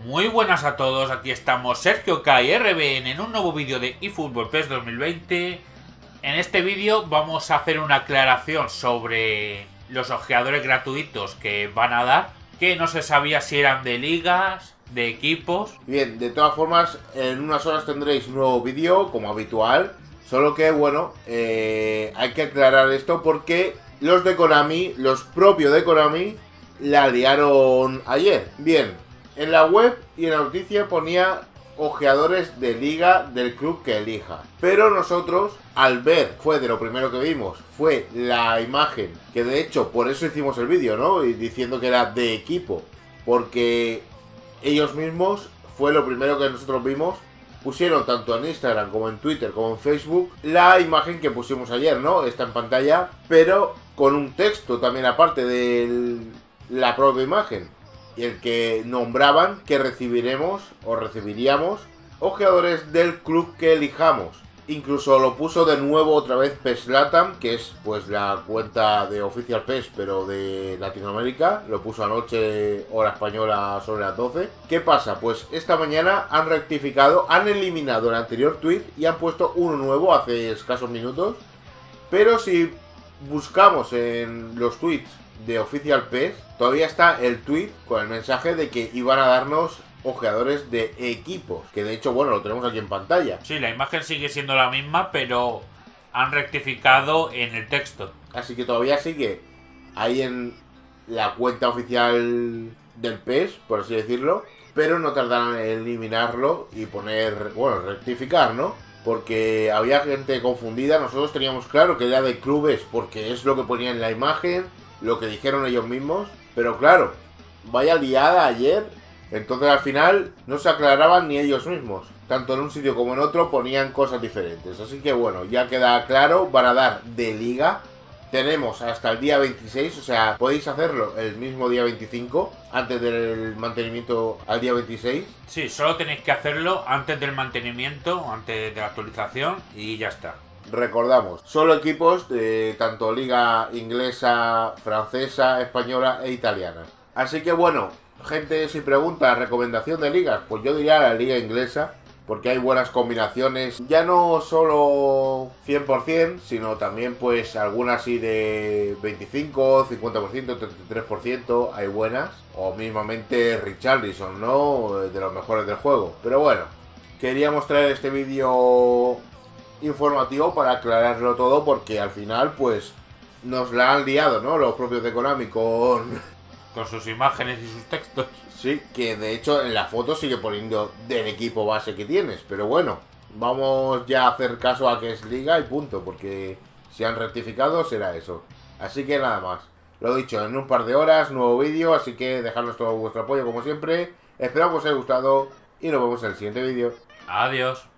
Muy buenas a todos, aquí estamos Sergio K y RBN en un nuevo vídeo de eFootball PES 2020. En este vídeo vamos a hacer una aclaración sobre los ojeadores gratuitos que van a dar, que no se sabía si eran de ligas, de equipos. Bien, de todas formas, en unas horas tendréis un nuevo vídeo, como habitual. Solo que, bueno, eh, hay que aclarar esto porque los de Konami, los propios de Konami, la liaron ayer. Bien, en la web y en la noticia ponía ojeadores de liga del club que elija. Pero nosotros, al ver, fue de lo primero que vimos, fue la imagen, que de hecho por eso hicimos el vídeo, ¿no? Y diciendo que era de equipo, porque ellos mismos fue lo primero que nosotros vimos. Pusieron tanto en Instagram como en Twitter como en Facebook la imagen que pusimos ayer, ¿no? Está en pantalla, pero con un texto también aparte de la propia imagen el que nombraban que recibiremos o recibiríamos ojeadores del club que elijamos. Incluso lo puso de nuevo otra vez PES Latam, que es pues la cuenta de Oficial PES, pero de Latinoamérica. Lo puso anoche, hora española, sobre las 12. ¿Qué pasa? Pues esta mañana han rectificado, han eliminado el anterior tweet y han puesto uno nuevo hace escasos minutos. Pero si buscamos en los tweets de Oficial PES, todavía está el tweet con el mensaje de que iban a darnos ojeadores de equipos. Que de hecho, bueno, lo tenemos aquí en pantalla. Sí, la imagen sigue siendo la misma, pero han rectificado en el texto. Así que todavía sigue ahí en la cuenta oficial del PES, por así decirlo. Pero no tardarán en eliminarlo y poner, bueno, rectificar, ¿no? Porque había gente confundida. Nosotros teníamos claro que era de clubes, porque es lo que ponía en la imagen, lo que dijeron ellos mismos. Pero claro, vaya liada ayer entonces al final no se aclaraban ni ellos mismos. Tanto en un sitio como en otro ponían cosas diferentes. Así que bueno, ya queda claro, van a dar de liga. Tenemos hasta el día 26, o sea, podéis hacerlo el mismo día 25, antes del mantenimiento al día 26. Sí, solo tenéis que hacerlo antes del mantenimiento, antes de la actualización y ya está. Recordamos, solo equipos de tanto liga inglesa, francesa, española e italiana. Así que bueno, gente si pregunta recomendación de ligas, pues yo diría la liga inglesa, porque hay buenas combinaciones, ya no solo 100%, sino también pues algunas así de 25, 50%, 33%, hay buenas, o mismamente Richarlison, ¿no? De los mejores del juego. Pero bueno, quería mostrar este vídeo informativo para aclararlo todo, porque al final pues nos la han liado, ¿no? Los propios de Konami con con sus imágenes y sus textos. Sí, que de hecho en la foto sigue poniendo del equipo base que tienes. Pero bueno, vamos ya a hacer caso a que es liga y punto. Porque si han rectificado será eso. Así que nada más. Lo dicho, en un par de horas, nuevo vídeo. Así que dejadnos todo vuestro apoyo como siempre. Esperamos que os haya gustado y nos vemos en el siguiente vídeo. Adiós.